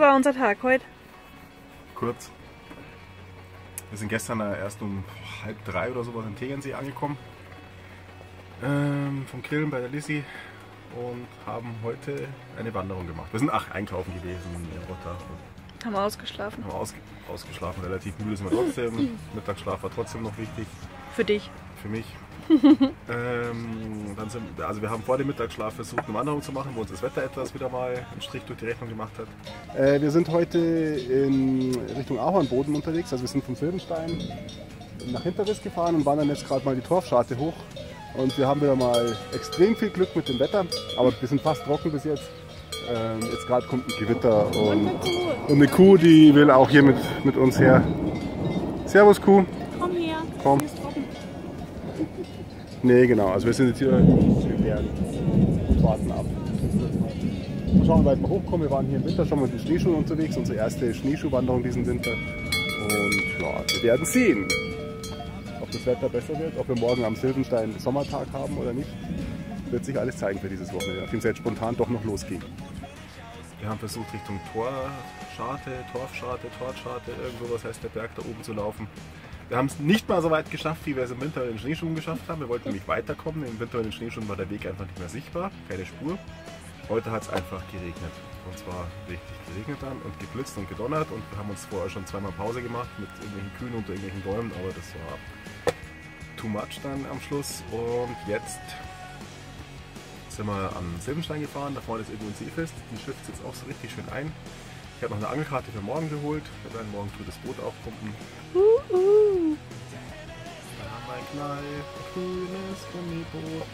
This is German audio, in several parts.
war unser Tag heute? Kurz. Wir sind gestern erst um halb drei oder sowas in Tegernsee angekommen. Ähm, vom Grillen bei der Lissy und haben heute eine Wanderung gemacht. Wir sind ach einkaufen gewesen in Rottach. Haben wir ausgeschlafen. Haben ausge ausgeschlafen, relativ müde sind wir trotzdem. Mittagsschlaf war trotzdem noch wichtig. Für dich. Für mich. ähm, dann sind, also wir haben vor dem Mittagsschlaf versucht, eine Wanderung zu machen, wo uns das Wetter etwas wieder mal einen Strich durch die Rechnung gemacht hat. Äh, wir sind heute in Richtung Ahornboden unterwegs. Also wir sind vom Silbenstein nach Hinterriss gefahren und wandern jetzt gerade mal die Torfscharte hoch. Und wir haben wieder mal extrem viel Glück mit dem Wetter, aber wir sind fast trocken bis jetzt. Ähm, jetzt gerade kommt ein Gewitter und, und, eine Kuh, die will auch hier mit, mit uns her. Servus Kuh. Nee, genau. Also wir sind jetzt hier wir warten ab. Mal schauen, wie weit wir hochkommen. Wir waren hier im Winter schon mit den Schneeschuhen unterwegs, unsere erste Schneeschuhwanderung diesen Winter. Und ja, wir werden sehen, ob das Wetter besser wird, ob wir morgen am Silbenstein Sommertag haben oder nicht. Wird sich alles zeigen für dieses Wochenende, nachdem es jetzt spontan doch noch losging. Wir haben versucht Richtung Torscharte, Torfscharte, Tortscharte, irgendwo was heißt der Berg da oben zu laufen. Wir haben es nicht mal so weit geschafft, wie wir es im Winter in den Schneeschuhen geschafft haben. Wir wollten nämlich weiterkommen. Im Winter in den Schneeschuhen war der Weg einfach nicht mehr sichtbar, keine Spur. Heute hat es einfach geregnet. Und zwar richtig geregnet dann und geblitzt und gedonnert. Und wir haben uns vorher schon zweimal Pause gemacht mit irgendwelchen Kühen unter irgendwelchen Bäumen, aber das war too much dann am Schluss. Und jetzt sind wir am Silbenstein gefahren, da vorne ist irgendwo ein Seefest, die schifft jetzt auch so richtig schön ein. Ich habe noch eine Angelkarte für morgen geholt, wir werden morgen früh das Boot aufpumpen. Uh, uh. Knall grünes Gummiboot.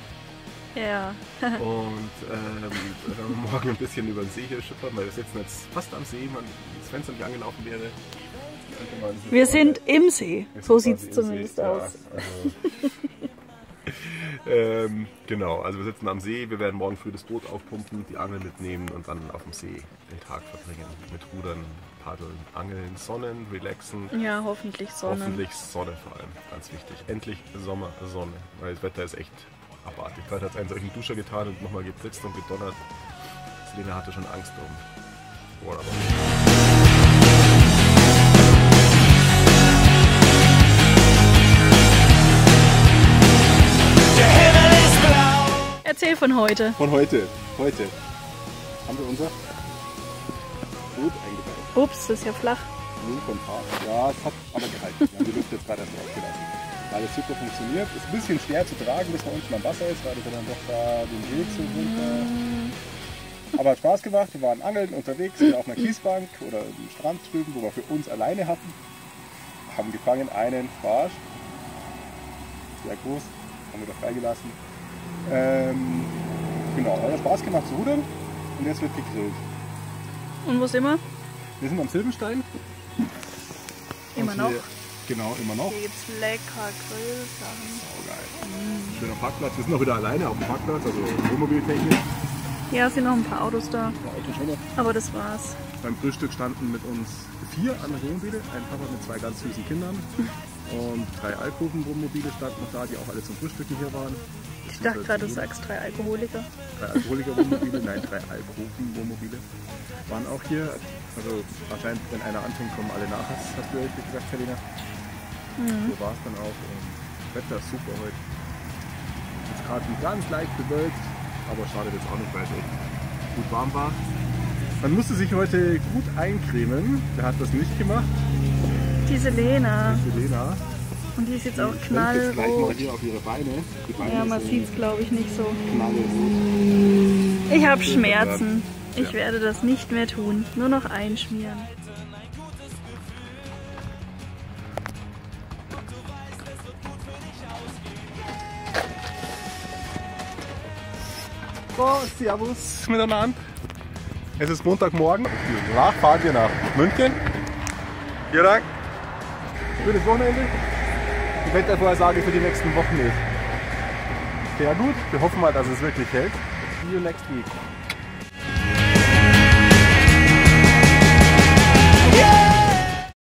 Ja. und ähm, wenn wir morgen ein bisschen über den See hier schippern, weil wir sitzen jetzt fast am See, wenn das Fenster nicht angelaufen wäre. Wir sind im See, so sieht es zumindest See, aus. Ja, also ähm, genau, also wir sitzen am See, wir werden morgen früh das Boot aufpumpen, die Angel mitnehmen und dann auf dem See den Tag verbringen. Mit Rudern, Paddeln, Angeln, Sonnen, Relaxen. Ja, hoffentlich Sonne. Hoffentlich Sonne vor allem, ganz wichtig. Endlich Sommer, Sonne, weil das Wetter ist echt abartig. Gerade hat es einen solchen Duscher getan und nochmal geblitzt und gedonnert. Selena hatte schon Angst um Waterboard. Erzähl von heute. Von heute. Heute. Haben wir unser Boot eingebaut. Ups, das ist ja flach. Nun vom Park. Ja, es hat aber gehalten. Wir haben die Luft jetzt gerade erst rausgelassen. Alles super funktioniert. Ist ein bisschen schwer zu tragen, bis man unten am Wasser ist, weil wir dann doch da den Weg so runter. Aber hat Spaß gemacht. Wir waren angeln unterwegs auf einer Kiesbank oder am Strand drüben, wo wir für uns alleine hatten. Haben gefangen einen Barsch. Sehr groß. Haben wir da freigelassen. Ähm, genau, hat Spaß gemacht zu rudern und jetzt wird gegrillt. Und wo sind wir? Wir sind am Silbenstein. Immer noch? Hier, genau, immer noch. Hier gibt es lecker Grillsachen. Oh, geil. Mm. Schöner Parkplatz. Wir sind noch wieder alleine auf dem Parkplatz, also Wohnmobiltechnik. Ja, es sind noch ein paar Autos da. Aber das war's. Beim Frühstück standen mit uns vier andere Wohnmobile. Ein Papa mit zwei ganz süßen Kindern. Und drei Alkoven-Wohnmobile standen noch da, die auch alle zum Frühstücken hier waren. Ich dachte gerade, du sagst drei Alkoholiker. Drei Alkoholiker-Wohnmobile, nein, drei Alkoven-Wohnmobile waren auch hier. Also wahrscheinlich, wenn einer anfängt, kommen alle nach, hast, hast du richtig gesagt, Selina. Mhm. So war es dann auch. Wetter ist super heute. Jetzt gerade ganz leicht bewölkt, aber schade jetzt auch nicht, weil es echt gut warm war. Man musste sich heute gut eincremen. Wer hat das nicht gemacht? Die Selena. Die Selena. Und die ist jetzt auch knallrot. Jetzt gleich mal hier auf ihre Beine. Beine ja, man sieht es glaube ich nicht so. Knallrot. Ich habe Schmerzen. Ich ja. werde das nicht mehr tun. Nur noch einschmieren. So, servus miteinander. Es ist Montagmorgen. Danach fahren wir nach München. Vielen Dank. Schönes Wochenende. Die Wettervorhersage für die nächsten Wochen ist sehr gut. Wir hoffen mal, dass es wirklich hält. See you next week.